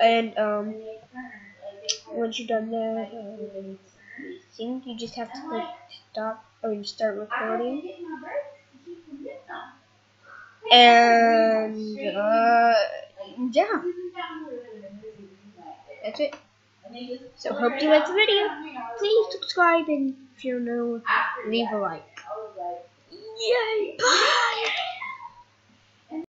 And um, once you're done that, um, I think you just have to click stop or start recording. And uh, yeah, that's it. So hope you liked the video. Please subscribe and if you're new, leave a like. Yay! Bye!